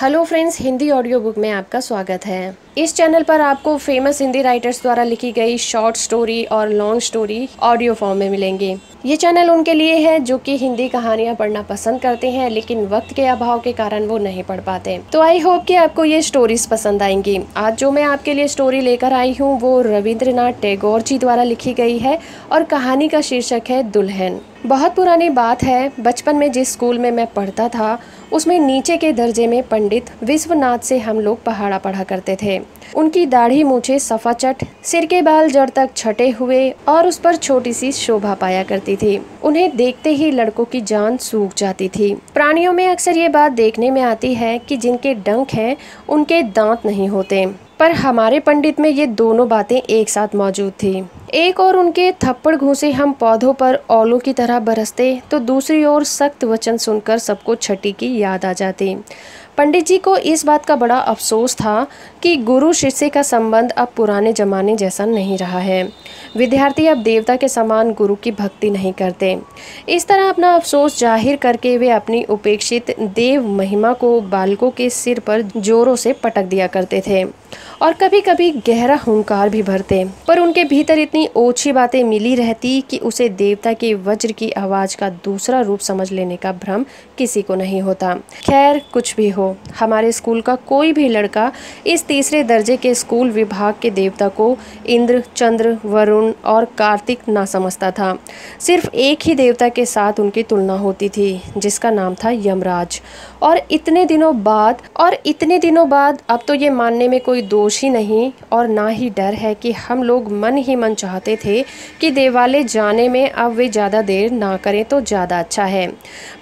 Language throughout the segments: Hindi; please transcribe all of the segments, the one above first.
Hello friends Hindi audio book में आपका स्वागत है। इस चैनल पर आपको फ़ेमस हिंदी राइटर्स द्वारा लिखी गई शॉर्ट स्टोरी और लॉन्ग स्टोरी ऑडियो फॉर्म में मिलेंगे। ये चैनल उनके लिए है जो कि हिंदी कहानियाँ पढ़ना पसंद करते हैं, लेकिन वक्त के अभाव के कारण वो नहीं पढ़ पाते। तो आई होप कि आपको ये स्टोरीज पसंद आएँगी। आज जो मैं आपके लिए स्टोरी लेकर आई हूँ, वो रविंद्रनाथ टैगोर जी द्वारा लिखी गई है और कहानी का शीर्षक है दुल्हन। बहुत पुरानी बात है, बचपन में जिस स्कूल में मैं पढ़ता था, उसमें नीचे के दर्जे में पंडित विश्वनाथ से हम लोग पहाड़ा पढ़ा करते थे। उनकी दाढ़ी मूछे सफाचट सिर के बाल जड़ तक छटे हुए और उस पर छोटी सी शोभा पाया करती थी। उन्हें देखते ही लड़कों की जान सूख जाती थी। प्राणियों में अक्सर ये बात देखने में आती है कि जिनके डंक हैं, उनके दांत नहीं होते। पर हमारे पंडित में ये दोनों बातें एक साथ मौजूद थी। एक और उनके थप्पड़ घूसे हम पौधों पर औलों की तरह बरसते तो दूसरी ओर सख्त वचन सुनकर सबको छठी की याद आ जाती। पंडित जी को इस बात का बड़ा अफसोस था कि गुरु शिष्य का संबंध अब पुराने जमाने जैसा नहीं रहा है। विद्यार्थी अब देवता के समान गुरु की भक्ति नहीं करते। इस तरह अपना अफसोस ज़ाहिर करके वे अपनी उपेक्षित देव महिमा को बालकों के सिर पर जोरों से पटक दिया करते थे और कभी कभी गहरा हुंकार भी भरते। पर उनके भीतर इतनी ओछी बातें मिली रहती कि उसे देवता के वज्र की आवाज़ का दूसरा रूप समझ लेने का भ्रम किसी को नहीं होता। खैर, कुछ भी हो हमारे स्कूल का कोई भी लड़का इस तीसरे दर्जे के स्कूल विभाग के देवता को इंद्र, चंद्र, वरुण और कार्तिक ना समझता था। सिर्फ़ एक ही देवता के साथ उनकी तुलना होती थी, जिसका नाम था यमराज। और इतने दिनों बाद, और इतने दिनों बाद, अब तो ये मानने में कोई दोष ही नहीं और ना ही डर है कि हम लोग मन ही मन चाहते थे कि देवालय जाने में अब वे ज़्यादा देर ना करें तो ज़्यादा अच्छा है।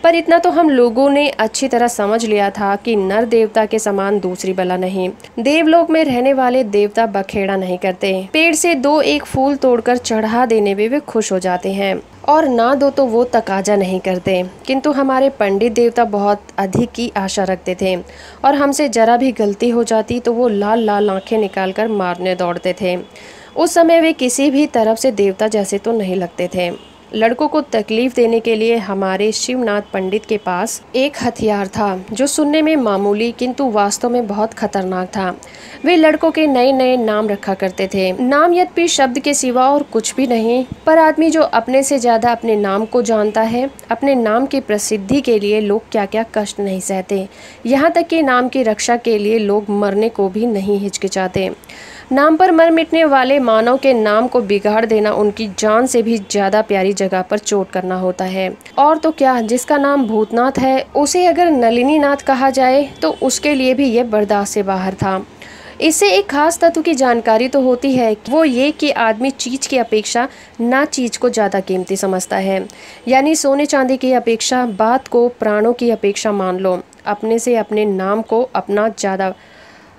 पर इतना तो हम लोगों ने अच्छी तरह समझ लिया था कि नर देवता के समान दूसरी बला नहीं। देवलोक में रहने वाले देवता बखेड़ा नहीं करते। पेड़ से दो एक फूल तोड़कर चढ़ा देने में वे खुश हो जाते हैं। और ना दो तो वो तकाजा नहीं करते। किंतु हमारे पंडित देवता बहुत अधिक की आशा रखते थे। और हमसे जरा भी गलती हो जाती तो वो लाल लाल आँखें निकाल मारने दौड़ते थे। उस समय वे किसी भी तरफ़ से देवता जैसे तो नहीं लगते थे। लड़कों को तकलीफ़ देने के लिए हमारे शिवनाथ पंडित के पास एक हथियार था, जो सुनने में मामूली किंतु वास्तव में बहुत खतरनाक था। वे लड़कों के नए नए नाम रखा करते थे। नाम यद्यपि शब्द के सिवा और कुछ भी नहीं, पर आदमी जो अपने से ज़्यादा अपने नाम को जानता है, अपने नाम की प्रसिद्धि के लिए लोग क्या क्या कष्ट नहीं सहते। यहाँ तक कि नाम की रक्षा के लिए लोग मरने को भी नहीं हिचकिचाते। नाम पर मर मिटने वाले मानव के नाम को बिगाड़ देना, उनकी जान से भी ज़्यादा प्यारी जगह पर चोट करना होता है। और तो क्या, जिसका नाम भूतनाथ है, उसे अगर नलिनी नाथ कहा जाए तो उसके लिए भी यह बर्दाश्त से बाहर था। इससे एक खास तत्व की जानकारी तो होती है, वो ये कि आदमी चीज़ की अपेक्षा ना चीज़ को ज़्यादा कीमती समझता है। यानी सोने चांदी की अपेक्षा, बात को प्राणों की अपेक्षा मान लो। अपने से अपने नाम को अपना ज़्यादा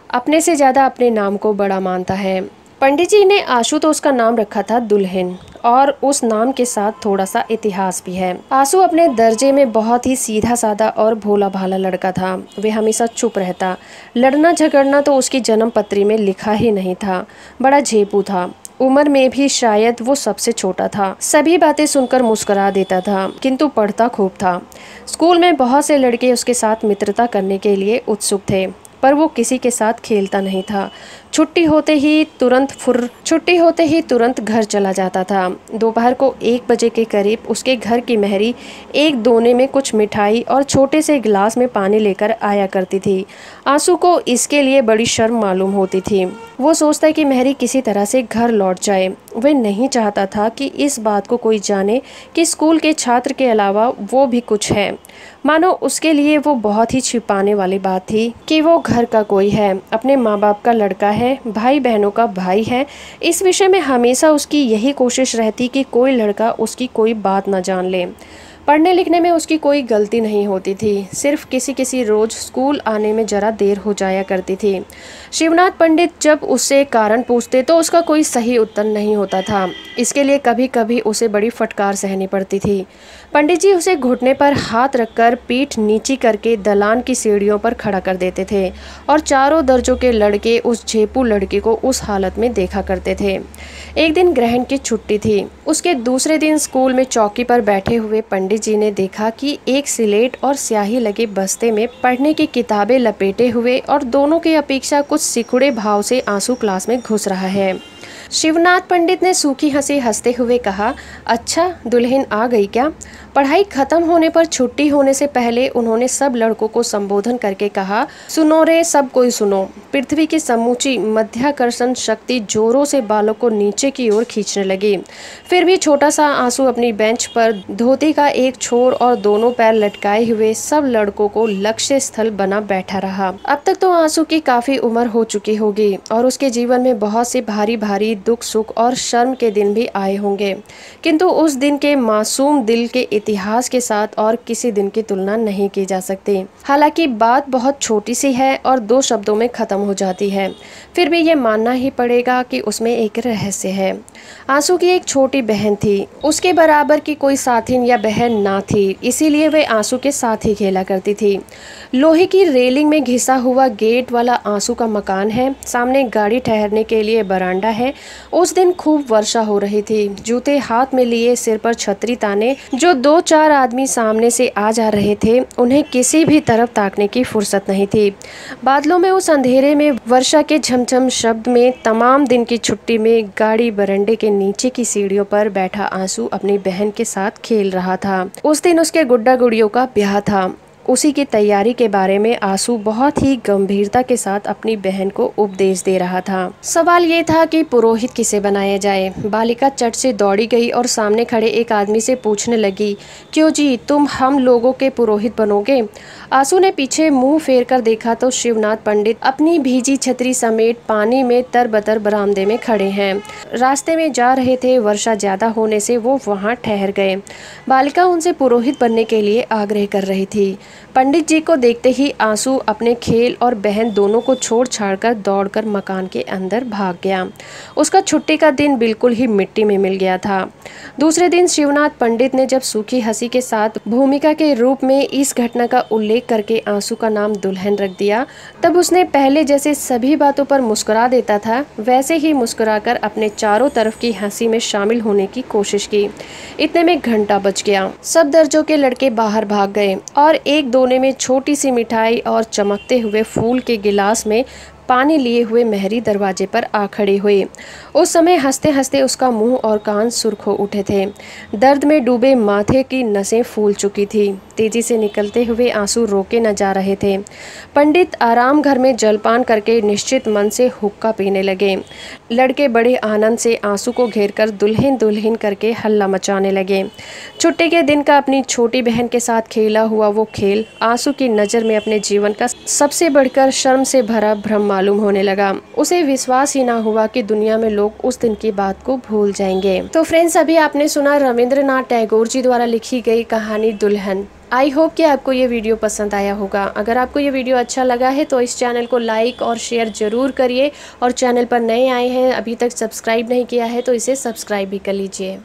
अपने से ज़्यादा अपने नाम को बड़ा मानता है। पंडित जी ने आशुतोष का नाम रखा था दुल्हन, और उस नाम के साथ थोड़ा सा इतिहास भी है। आँसू अपने दर्जे में बहुत ही सीधा साधा और भोला भाला लड़का था। वे हमेशा चुप रहता। लड़ना झगड़ना तो उसकी जन्म पत्री में लिखा ही नहीं था। बड़ा झेपू था। उम्र में भी शायद वो सबसे छोटा था। सभी बातें सुनकर मुस्कुरा देता था, किंतु पढ़ता खूब था। स्कूल में बहुत से लड़के उसके साथ मित्रता करने के लिए उत्सुक थे। पर वो किसी के साथ खेलता नहीं था। छुट्टी होते ही तुरंत फुर, छुट्टी होते ही तुरंत घर चला जाता था। दोपहर को एक बजे के करीब उसके घर की महरी एक दोने में कुछ मिठाई और छोटे से गिलास में पानी लेकर आया करती थी। आँसू को इसके लिए बड़ी शर्म मालूम होती थी। वो सोचता कि महरी किसी तरह से घर लौट जाए। वह नहीं चाहता था कि इस बात को कोई जाने कि स्कूल के छात्र के अलावा वो भी कुछ है। मानो उसके लिए वो बहुत ही छिपाने वाली बात थी कि वो घर का कोई है, अपने माँ बाप का लड़का है भाई बहनों का भाई है। इस विषय में हमेशा उसकी यही कोशिश रहती कि कोई लड़का उसकी कोई बात ना जान ले। पढ़ने लिखने में उसकी कोई गलती नहीं होती थी, सिर्फ़ किसी किसी रोज स्कूल आने में जरा देर हो जाया करती थी। शिवनाथ पंडित जब उससे कारण पूछते तो उसका कोई सही उत्तर नहीं होता था। इसके लिए कभी कभी उसे बड़ी फटकार सहनी पड़ती थी। पंडित जी उसे घुटने पर हाथ रखकर पीठ नीची करके दलान की सीढ़ियों पर खड़ा कर देते थे और चारों दर्जों के लड़के उस झेपू लड़के को उस हालत में देखा करते थे। एक दिन ग्रहण की छुट्टी थी। उसके दूसरे दिन स्कूल में चौकी पर बैठे हुए पंडित जी ने देखा कि एक सिलेट और स्याही लगे बस्ते में पढ़ने की किताबें लपेटे हुए और दोनों की अपेक्षा कुछ सिकुड़े भाव से आँसू क्लास में घुस रहा है। शिवनाथ पंडित ने सूखी हँसी हँसते हुए कहा अच्छा दुल्हन आ गई क्या? पढ़ाई खत्म होने पर छुट्टी होने से पहले उन्होंने सब लड़कों को संबोधन करके कहा, सुनो रे, सब कोई सुनो। पृथ्वी की समूची मध्याकर्षण शक्ति जोरों से बालों को नीचे की ओर खींचने लगी। फिर भी छोटा सा आँसू अपनी बेंच पर, धोती का एक छोर और दोनों पैर लटकाए हुए सब लड़कों को लक्ष्य स्थल बना बैठा रहा। अब तक तो आँसू की काफ़ी उम्र हो चुकी होगी और उसके जीवन में बहुत से भारी भारी दुख सुख और शर्म के दिन भी आए होंगे। किंतु उस दिन के मासूम दिल के इतिहास के साथ और किसी दिन की तुलना नहीं की जा सकती। हालाँकि बात बहुत छोटी सी है और दो शब्दों में ख़त्म हो जाती है। फिर भी ये मानना ही पड़ेगा कि उसमें एक रहस्य है। आँसू की एक छोटी बहन थी। उसके बराबर की कोई साथिन या बहन ना थी। इसीलिए वे आँसू के साथ ही खेला करती थी। लोहे की रेलिंग में घिसा हुआ गेट वाला आँसू का मकान है। सामने गाड़ी ठहरने के लिए बरांडा है। उस दिन खूब वर्षा हो रही थी। जूते हाथ में लिए, सिर पर छतरी ताने, जो दो चार आदमी सामने से आ जा रहे थे। उन्हें किसी भी तरफ़ ताकने की फुर्सत नहीं थी। बादलों में उस अंधेरे में वर्षा के झमझम शब्द में तमाम दिन की छुट्टी में गाड़ी बरंडे के नीचे की सीढ़ियों पर बैठा आँसू अपनी बहन के साथ खेल रहा था। उस दिन उसके गुड्डा गुड़ियों का ब्याह था। उसी की तैयारी के बारे में आँसू बहुत ही गंभीरता के साथ अपनी बहन को उपदेश दे रहा था। सवाल ये था कि पुरोहित किसे बनाया जाए? बालिका चट से दौड़ी गई और सामने खड़े एक आदमी से पूछने लगी, क्यों जी, तुम हम लोगों के पुरोहित बनोगे? आँसू ने पीछे मुँह फेर कर देखा तो शिवनाथ पंडित अपनी भीजी छतरी समेत पानी में तरबतर बरामदे में खड़े हैं। रास्ते में जा रहे थे, वर्षा ज़्यादा होने से वो वहाँ ठहर गए। बालिका उनसे पुरोहित बनने के लिए आग्रह कर रही थी। पंडित जी को देखते ही आँसू अपने खेल और बहन दोनों को छोड़ छाड़ छाड़कर दौड़कर मकान के अंदर भाग गया। उसका छुट्टी का दिन बिल्कुल ही मिट्टी में मिल गया था। दूसरे दिन शिवनाथ पंडित ने जब सूखी हँसी के साथ भूमिका के रूप में इस घटना का उल्लेख करके आँसू का नाम दुल्हन रख दिया, तब उसने पहले जैसे सभी बातों पर मुस्कुरा देता था, वैसे ही मुस्कुराकर अपने चारों तरफ़ की हँसी में शामिल होने की कोशिश की। इतने में घंटा बच गया। सब दर्जों के लड़के बाहर भाग गए और एक दोने में छोटी सी मिठाई और चमकते हुए फूल के गिलास में पानी लिए हुए मेहरी दरवाजे पर आ खड़े हुए। उस समय हँसते हँसते उसका मुँह और कान सुर्ख हो उठे थे। दर्द में डूबे माथे की नसें फूल चुकी थी। तेज़ी से निकलते हुए आँसू रोके न जा रहे थे। पंडित आराम घर में जलपान करके निश्चित मन से हुक्का पीने लगे। लड़के बड़े आनंद से आँसू को घेर कर दुल्हन दुल्हन करके हल्ला मचाने लगे। छुट्टी के दिन का अपनी छोटी बहन के साथ खेला हुआ वो खेल आँसू की नज़र में अपने जीवन का सबसे बढ़कर शर्म से भरा भ्रम मालूम होने लगा। उसे विश्वास ही ना हुआ कि दुनिया में लोग उस दिन की बात को भूल जाएँगे। तो फ्रेंड्स, अभी आपने सुना रविंद्रनाथ टैगोर जी द्वारा लिखी गई कहानी दुल्हन। आई होप कि आपको ये वीडियो पसंद आया होगा। अगर आपको ये वीडियो अच्छा लगा है तो इस चैनल को लाइक और शेयर ज़रूर करिए। और चैनल पर नए आए हैं, अभी तक सब्सक्राइब नहीं किया है तो इसे सब्सक्राइब भी कर लीजिए।